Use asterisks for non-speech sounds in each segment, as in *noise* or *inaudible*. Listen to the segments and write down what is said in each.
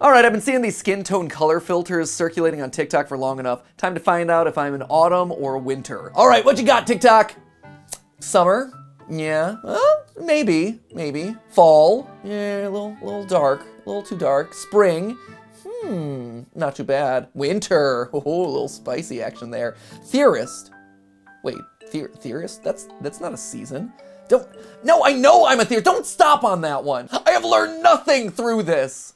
All right, I've been seeing these skin tone color filters circulating on TikTok for long enough. Time to find out if I'm in autumn or winter. All right, what you got, TikTok? Summer? Yeah. Well, maybe, maybe. Fall? Yeah, a little, little dark, a little too dark. Spring? Hmm, not too bad. Winter? *laughs* Oh, a little spicy action there. Theorist? Wait, theor theorist? That's that's not a season. Don't. No, I know I'm a theorist. Don't stop on that one. I have learned nothing through this.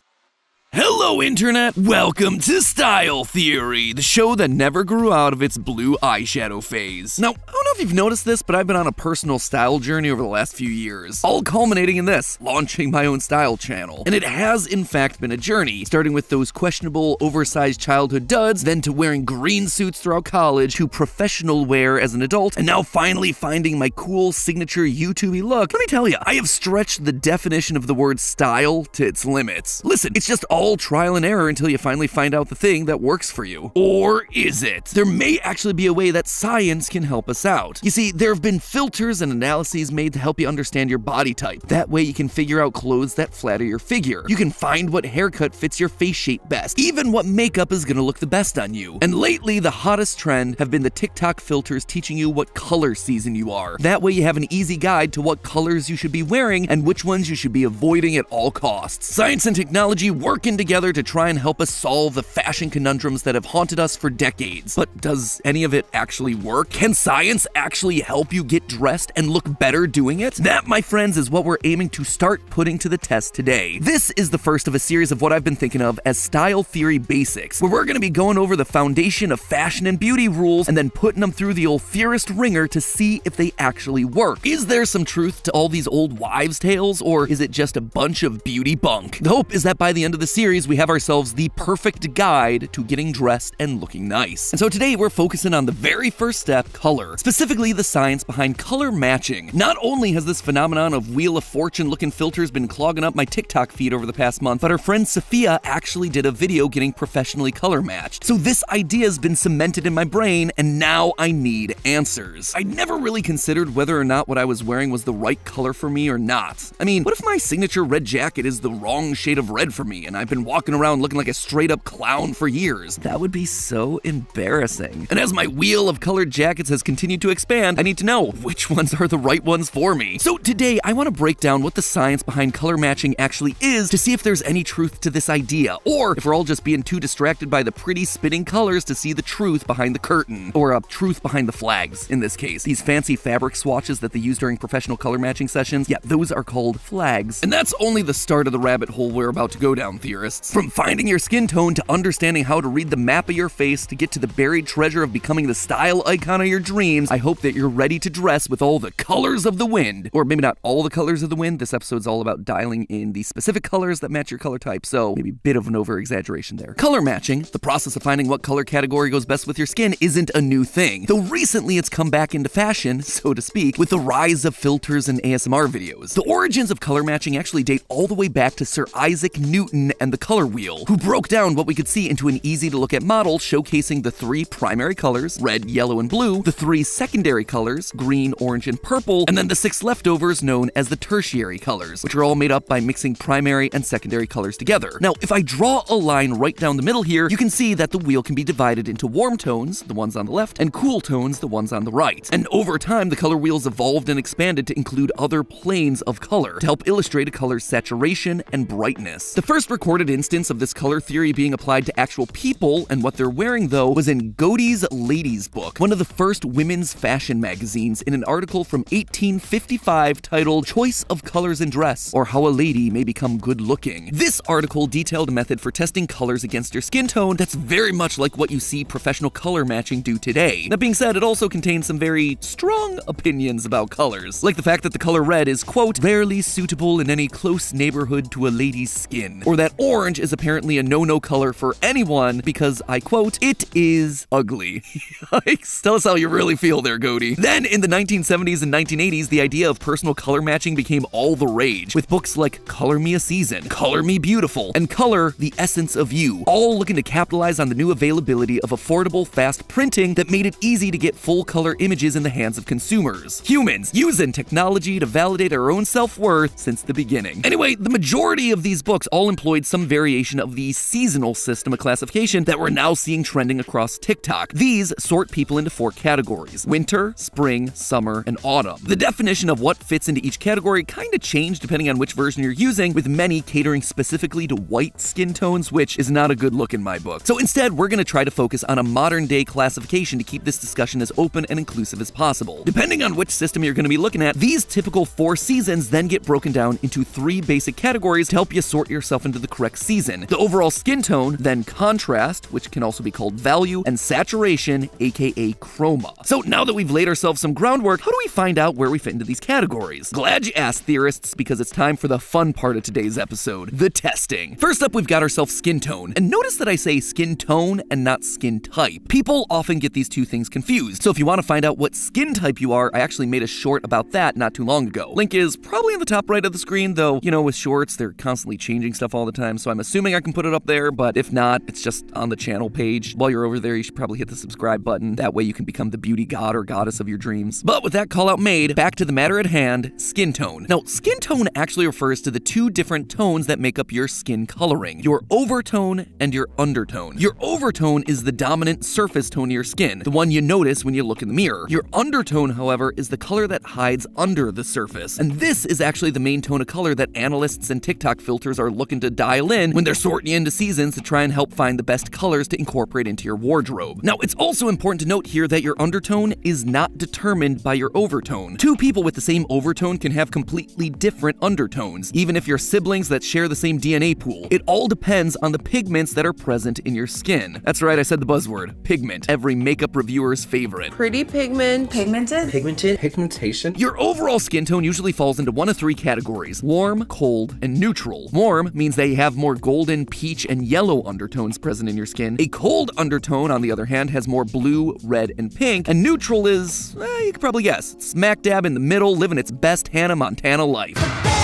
Hello, Internet! Welcome to Style Theory, the show that never grew out of its blue eyeshadow phase. Now, I don't know if you've noticed this, but I've been on a personal style journey over the last few years, all culminating in this launching my own style channel. And it has, in fact, been a journey, starting with those questionable, oversized childhood duds, then to wearing green suits throughout college, to professional wear as an adult, and now finally finding my cool signature YouTubey look. Let me tell you, I have stretched the definition of the word style to its limits. Listen, it's just all trial and error until you finally find out the thing that works for you. Or is it? There may actually be a way that science can help us out. You see, there have been filters and analyses made to help you understand your body type. That way you can figure out clothes that flatter your figure. You can find what haircut fits your face shape best, even what makeup is gonna look the best on you. And lately, the hottest trend have been the TikTok filters teaching you what color season you are. That way you have an easy guide to what colors you should be wearing and which ones you should be avoiding at all costs. Science and technology work in together to try and help us solve the fashion conundrums that have haunted us for decades. But does any of it actually work? Can science actually help you get dressed and look better doing it? That, my friends, is what we're aiming to start putting to the test today. This is the first of a series of what I've been thinking of as style theory basics, where we're going to be going over the foundation of fashion and beauty rules and then putting them through the old theorist ringer to see if they actually work. Is there some truth to all these old wives' tales, or is it just a bunch of beauty bunk? The hope is that by the end of the series, we have ourselves the perfect guide to getting dressed and looking nice. And so today we're focusing on the very first step, color, specifically the science behind color matching. Not only has this phenomenon of Wheel of Fortune looking filters been clogging up my TikTok feed over the past month, but our friend Safiya actually did a video getting professionally color matched. So this idea has been cemented in my brain, and now I need answers. I never really considered whether or not what I was wearing was the right color for me or not. I mean, what if my signature red jacket is the wrong shade of red for me, and I've been walking around looking like a straight up clown for years? That would be so embarrassing. And as my wheel of colored jackets has continued to expand, I need to know which ones are the right ones for me. So today, I want to break down what the science behind color matching actually is to see if there's any truth to this idea, or if we're all just being too distracted by the pretty spitting colors to see the truth behind the curtain, or a truth behind the flags in this case. These fancy fabric swatches that they use during professional color matching sessions, yeah, those are called flags. And that's only the start of the rabbit hole we're about to go down, From finding your skin tone to understanding how to read the map of your face to get to the buried treasure of becoming the style icon of your dreams, I hope that you're ready to dress with all the colors of the wind. Or maybe not all the colors of the wind. This episode's all about dialing in the specific colors that match your color type, so maybe a bit of an over exaggeration there. Color matching, the process of finding what color category goes best with your skin, isn't a new thing. Though recently it's come back into fashion, so to speak, with the rise of filters and ASMR videos. The origins of color matching actually date all the way back to Sir Isaac Newton and the color wheel, who broke down what we could see into an easy to look at model showcasing the three primary colors, red, yellow, and blue, the three secondary colors, green, orange, and purple, and then the six leftovers known as the tertiary colors, which are all made up by mixing primary and secondary colors together. Now, if I draw a line right down the middle here, you can see that the wheel can be divided into warm tones, the ones on the left, and cool tones, the ones on the right. And over time, the color wheels evolved and expanded to include other planes of color to help illustrate a color's saturation and brightness. The first recorded instance of this color theory being applied to actual people and what they're wearing, though, was in Godey's Lady's Book, one of the first women's fashion magazines, in an article from 1855 titled Choice of Colors in Dress, or How a Lady May Become Good Looking. This article detailed a method for testing colors against your skin tone that's very much like what you see professional color matching do today. That being said, it also contains some very strong opinions about colors, like the fact that the color red is, quote, rarely suitable in any close neighborhood to a lady's skin, or that orange is apparently a no-no color for anyone because, I quote, it is ugly. *laughs* Yikes. Tell us how you really feel there, Godey. Then, in the 1970s and 1980s, the idea of personal color matching became all the rage, with books like Color Me a Season, Color Me Beautiful, and Color the Essence of You, all looking to capitalize on the new availability of affordable, fast printing that made it easy to get full color images in the hands of consumers. Humans using technology to validate our own self worth since the beginning. Anyway, the majority of these books all employed some variation variation of the seasonal system of classification that we're now seeing trending across TikTok. These sort people into four categories winter, spring, summer, and autumn. The definition of what fits into each category kind of changed depending on which version you're using, with many catering specifically to white skin tones, which is not a good look in my book. So instead, we're going to try to focus on a modern day classification to keep this discussion as open and inclusive as possible. Depending on which system you're going to be looking at, these typical four seasons then get broken down into three basic categories to help you sort yourself into the correct season. The overall skin tone, then contrast, which can also be called value, and saturation, aka chroma. So now that we've laid ourselves some groundwork, how do we find out where we fit into these categories? Glad you asked, theorists, because it's time for the fun part of today's episode the testing. First up, we've got ourselves skin tone. And notice that I say skin tone and not skin type. People often get these two things confused. So if you want to find out what skin type you are, I actually made a short about that not too long ago. Link is probably in the top right of the screen, though, you know, with shorts, they're constantly changing stuff all the time. So I'm assuming I can put it up there, but if not, it's just on the channel page. While you're over there, you should probably hit the subscribe button. That way you can become the beauty god or goddess of your dreams. But with that call out made, back to the matter at hand skin tone. Now, skin tone actually refers to the two different tones that make up your skin coloring your overtone and your undertone. Your overtone is the dominant surface tone of your skin, the one you notice when you look in the mirror. Your undertone, however, is the color that hides under the surface. And this is actually the main tone of color that analysts and TikTok filters are looking to dial in when they're sorting you into seasons to try and help find the best colors to incorporate into your wardrobe. Now, it's also important to note here that your undertone is not determined by your overtone. Two people with the same overtone can have completely different undertones, even if you're siblings that share the same DNA pool. It all depends on the pigments that are present in your skin. That's right, I said the buzzword pigment, every makeup reviewer's favorite. Pretty pigment. Pigmented? Pigmented? Pigmentation? Your overall skin tone usually falls into one of three categories warm, cold, and neutral. Warm means that you have more golden, peach, and yellow undertones present in your skin. A cold undertone, on the other hand, has more blue, red, and pink. And neutral is, eh, you could probably guess, smack dab in the middle, living its best Hannah Montana life.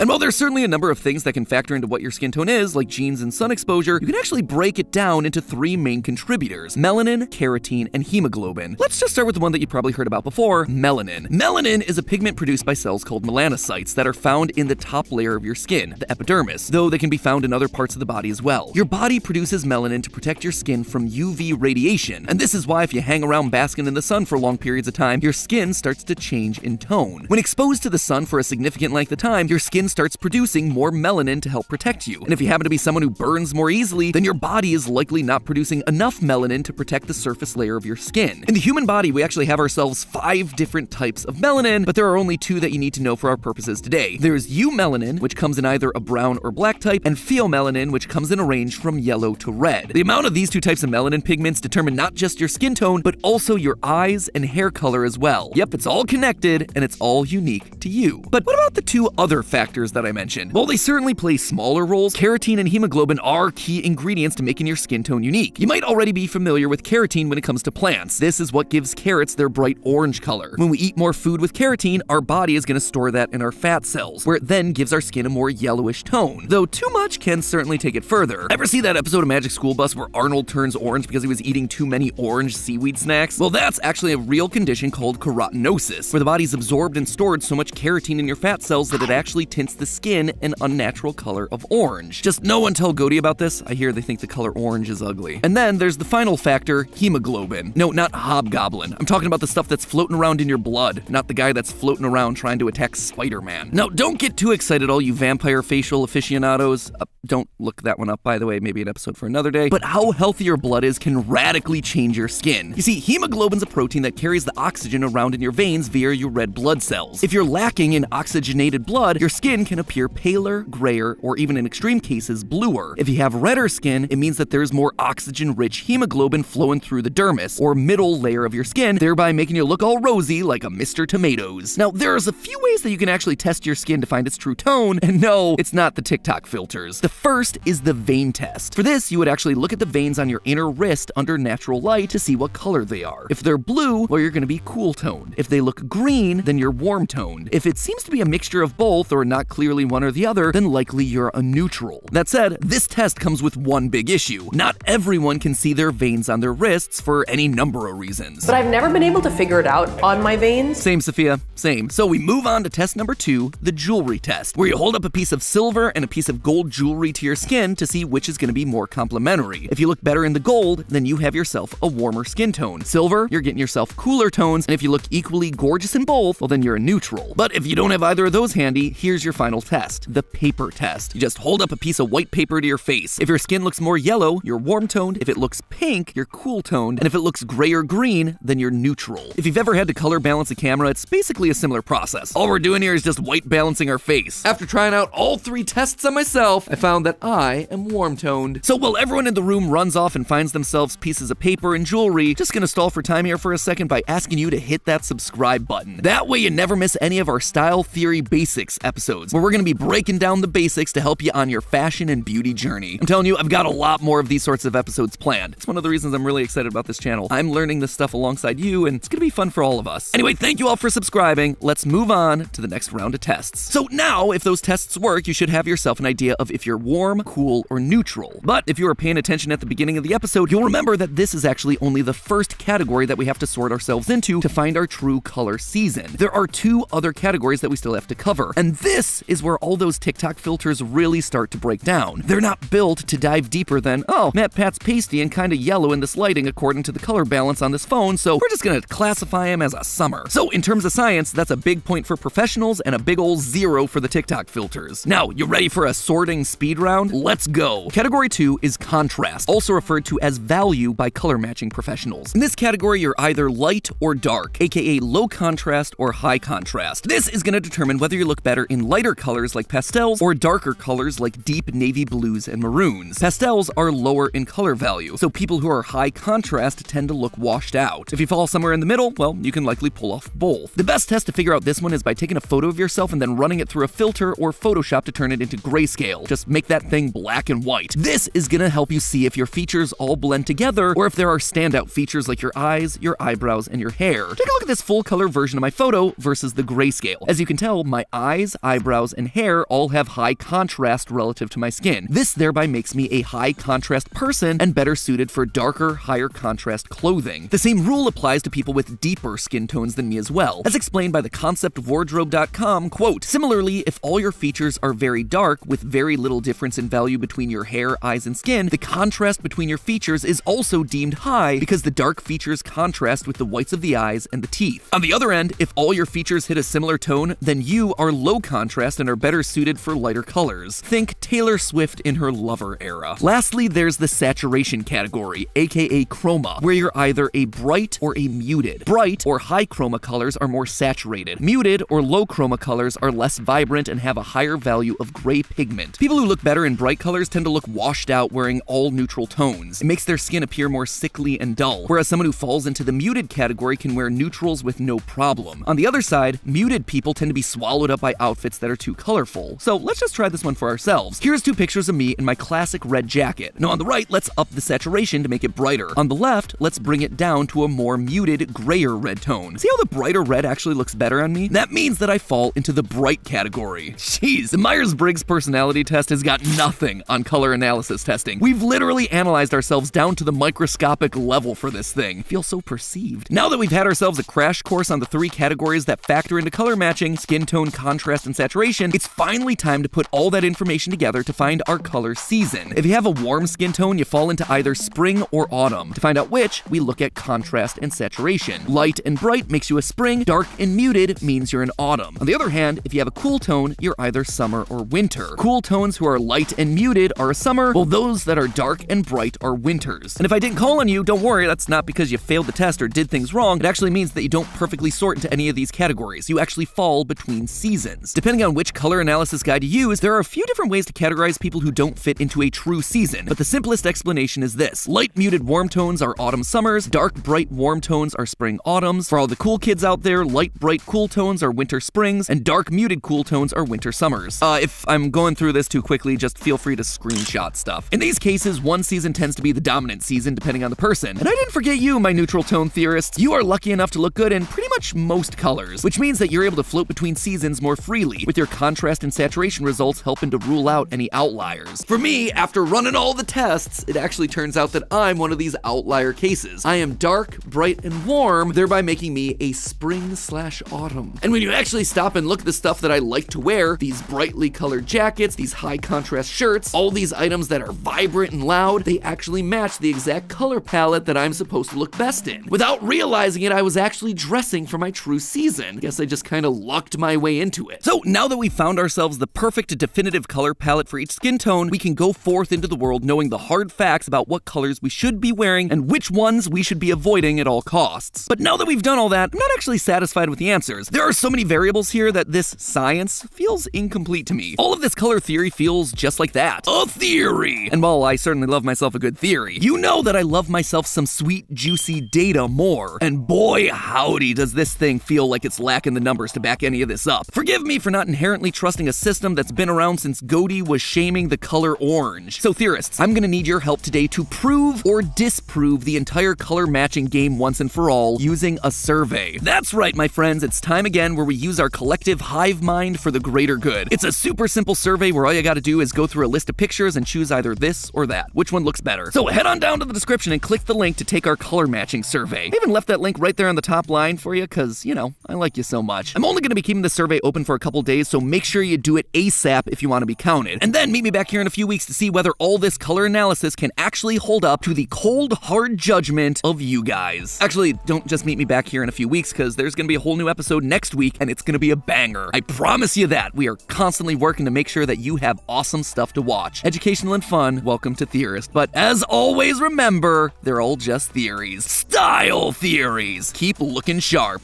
And while there's certainly a number of things that can factor into what your skin tone is, like genes and sun exposure, you can actually break it down into three main contributors melanin, carotene, and hemoglobin. Let's just start with the one that you probably heard about before melanin. Melanin is a pigment produced by cells called melanocytes that are found in the top layer of your skin, the epidermis, though they can be found in other parts of the body as well. Your body produces melanin to protect your skin from UV radiation, and this is why if you hang around basking in the sun for long periods of time, your skin starts to change in tone. When exposed to the sun for a significant length of time, your skin starts producing more melanin to help protect you. And if you happen to be someone who burns more easily, then your body is likely not producing enough melanin to protect the surface layer of your skin. In the human body, we actually have ourselves five different types of melanin, but there are only two that you need to know for our purposes today. There's eumelanin, which comes in either a brown or black type, and pheomelanin, which comes in a range from yellow to red. The amount of these two types of melanin pigments determine not just your skin tone, but also your eyes and hair color as well. Yep, it's all connected, and it's all unique to you. But what about the two other factors that I mentioned? While they certainly play smaller roles, carotene and hemoglobin are key ingredients to making your skin tone unique. You might already be familiar with carotene when it comes to plants. This is what gives carrots their bright orange color. When we eat more food with carotene, our body is going to store that in our fat cells, where it then gives our skin a more yellowish tone. Though too much can certainly take it further. Ever see that episode of Magic School Bus where Arnold turns orange because he was eating too many orange seaweed snacks? Well, that's actually a real condition called carotenosis, where the body's absorbed and stored so much carotene in your fat cells that it actually tints the skin an unnatural color of orange. Just no one tell Godey about this. I hear they think the color orange is ugly. And then there's the final factor, hemoglobin. No, not hobgoblin. I'm talking about the stuff that's floating around in your blood, not the guy that's floating around trying to attack Spider-Man. Now, don't get too excited, all you vampire facial aficionados. Uh, don't look that one up, by the way, maybe an episode for another day. But how healthy your blood is can radically change your skin. You see, hemoglobin's a protein that carries the oxygen around in your veins via your red blood cells. If you're lacking in oxygenated blood, your skin can appear paler, grayer, or even in extreme cases, bluer. If you have redder skin, it means that there's more oxygen-rich hemoglobin flowing through the dermis, or middle layer of your skin, thereby making you look all rosy like a Mr. Tomatoes. Now, there's a few ways that you can actually test your skin to find its true tone, and no, it's not the TikTok filters. The first is the vein test. For this, you would actually look at the veins on your inner wrist under natural light to see what color they are. If they're blue, well, you're gonna be cool toned. If they look green, then you're warm toned. If it seems to be a mixture of both or not not clearly one or the other, then likely you're a neutral. That said, this test comes with one big issue. Not everyone can see their veins on their wrists for any number of reasons. But I've never been able to figure it out on my veins. Same, Safiya, same. So we move on to test number two, the jewelry test, where you hold up a piece of silver and a piece of gold jewelry to your skin to see which is going to be more complementary. If you look better in the gold, then you have yourself a warmer skin tone. Silver, you're getting yourself cooler tones, and if you look equally gorgeous in both, well then you're a neutral. But if you don't have either of those handy, here's your final test, the paper test. You just hold up a piece of white paper to your face. If your skin looks more yellow, you're warm toned. If it looks pink, you're cool toned. And if it looks gray or green, then you're neutral. If you've ever had to color balance a camera, it's basically a similar process. All we're doing here is just white balancing our face. After trying out all three tests on myself, I found that I am warm toned. So while everyone in the room runs off and finds themselves pieces of paper and jewelry, just gonna stall for time here for a second by asking you to hit that subscribe button. That way you never miss any of our Style Theory Basics episodes, where we're gonna be breaking down the basics to help you on your fashion and beauty journey. I'm telling you, I've got a lot more of these sorts of episodes planned. It's one of the reasons I'm really excited about this channel. I'm learning this stuff alongside you, and it's gonna be fun for all of us. Anyway, thank you all for subscribing. Let's move on to the next round of tests. So now, if those tests work, you should have yourself an idea of if you're warm, cool, or neutral. But if you were paying attention at the beginning of the episode, you'll remember that this is actually only the first category that we have to sort ourselves into to find our true color season. There are two other categories that we still have to cover, and this is where all those TikTok filters really start to break down. They're not built to dive deeper than, oh, MatPat's pasty and kinda yellow in this lighting according to the color balance on this phone, so we're just gonna classify him as a summer. So in terms of science, that's a big point for professionals and a big ol' zero for the TikTok filters. Now, you ready for a sorting speed round? Let's go. Category two is contrast, also referred to as value by color matching professionals. In this category, you're either light or dark, aka low contrast or high contrast. This is gonna determine whether you look better in lighter colors like pastels or darker colors like deep navy blues and maroons. Pastels are lower in color value, so people who are high contrast tend to look washed out. If you fall somewhere in the middle, well, you can likely pull off both. The best test to figure out this one is by taking a photo of yourself and then running it through a filter or Photoshop to turn it into grayscale. Just make that thing black and white. This is gonna help you see if your features all blend together or if there are standout features like your eyes, your eyebrows, and your hair. Take a look at this full color version of my photo versus the grayscale. As you can tell, my eyes, eyebrows, and hair all have high contrast relative to my skin. This thereby makes me a high contrast person and better suited for darker, higher contrast clothing. The same rule applies to people with deeper skin tones than me as well. As explained by the conceptwardrobe.com, quote, similarly, if all your features are very dark with very little difference in value between your hair, eyes, and skin, the contrast between your features is also deemed high because the dark features contrast with the whites of the eyes and the teeth. On the other end, if all your features hit a similar tone, then you are low contrast and are better suited for lighter colors. Think Taylor Swift in her lover era. Lastly, there's the saturation category, aka chroma, where you're either a bright or a muted. Bright or high chroma colors are more saturated. Muted or low chroma colors are less vibrant and have a higher value of gray pigment. People who look better in bright colors tend to look washed out wearing all neutral tones. It makes their skin appear more sickly and dull, whereas someone who falls into the muted category can wear neutrals with no problem. On the other side, muted people tend to be swallowed up by outfits that are too colorful. So let's just try this one for ourselves. Here's two pictures of me in my classic red jacket. Now on the right, let's up the saturation to make it brighter. On the left, let's bring it down to a more muted, grayer red tone. See how the brighter red actually looks better on me? That means that I fall into the bright category. Jeez, the Myers-Briggs personality test has got nothing on color analysis testing. We've literally analyzed ourselves down to the microscopic level for this thing. Feel so perceived. Now that we've had ourselves a crash course on the three categories that factor into color matching, skin tone, contrast, and saturation, it's finally time to put all that information together to find our color season. If you have a warm skin tone, you fall into either spring or autumn. To find out which, we look at contrast and saturation. Light and bright makes you a spring, dark and muted means you're an autumn. On the other hand, if you have a cool tone, you're either summer or winter. Cool tones who are light and muted are a summer, while those that are dark and bright are winters. And if I didn't call on you, don't worry, that's not because you failed the test or did things wrong. It actually means that you don't perfectly sort into any of these categories. You actually fall between seasons. Depending on which color analysis guide you use, there are a few different ways to categorize people who don't fit into a true season, but the simplest explanation is this. Light muted warm tones are autumn summers, dark bright warm tones are spring autumns. For all the cool kids out there, light bright cool tones are winter springs, and dark muted cool tones are winter summers. Uh, if I'm going through this too quickly, just feel free to screenshot stuff. In these cases, one season tends to be the dominant season depending on the person. And I didn't forget you, my neutral tone theorists. You are lucky enough to look good in pretty much most colors, which means that you're able to float between seasons more freely. With your contrast and saturation results helping to rule out any outliers. For me, after running all the tests, it actually turns out that I'm one of these outlier cases. I am dark, bright, and warm, thereby making me a spring slash autumn. And when you actually stop and look at the stuff that I like to wear, these brightly colored jackets, these high contrast shirts, all these items that are vibrant and loud, they actually match the exact color palette that I'm supposed to look best in. Without realizing it, I was actually dressing for my true season. Guess I just kind of lucked my way into it. So now that we've found ourselves the perfect definitive color palette for each skin tone, we can go forth into the world knowing the hard facts about what colors we should be wearing and which ones we should be avoiding at all costs. But now that we've done all that, I'm not actually satisfied with the answers. There are so many variables here that this science feels incomplete to me. All of this color theory feels just like that. A theory! And while I certainly love myself a good theory, you know that I love myself some sweet, juicy data more. And boy, howdy, does this thing feel like it's lacking the numbers to back any of this up. Forgive me for not inherently trusting a system that's been around since Godey was shaming the color orange. So, theorists, I'm gonna need your help today to prove or disprove the entire color matching game once and for all using a survey. That's right, my friends, it's time again where we use our collective hive mind for the greater good. It's a super simple survey where all you gotta do is go through a list of pictures and choose either this or that. Which one looks better? So head on down to the description and click the link to take our color matching survey. I even left that link right there on the top line for you because, you know, I like you so much. I'm only gonna be keeping the survey open for a couple days, so make sure you do it ASAP if you wanna be counted. And then meet me back here in a few weeks to see whether all this color analysis can actually hold up to the cold, hard judgment of you guys. Actually, don't just meet me back here in a few weeks because there's gonna be a whole new episode next week and it's gonna be a banger. I promise you that. We are constantly working to make sure that you have awesome stuff to watch. Educational and fun, welcome to Theorist. But as always, remember, they're all just theories. Style theories. Keep looking sharp.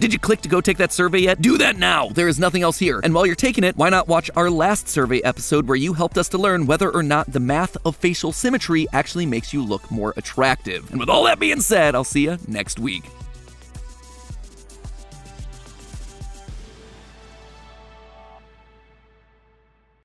Did you click to go take that survey yet? Do that now! There is nothing else here. And while you're taking it, why not watch our last survey episode where you helped us to learn whether or not the math of facial symmetry actually makes you look more attractive. And with all that being said, I'll see you next week.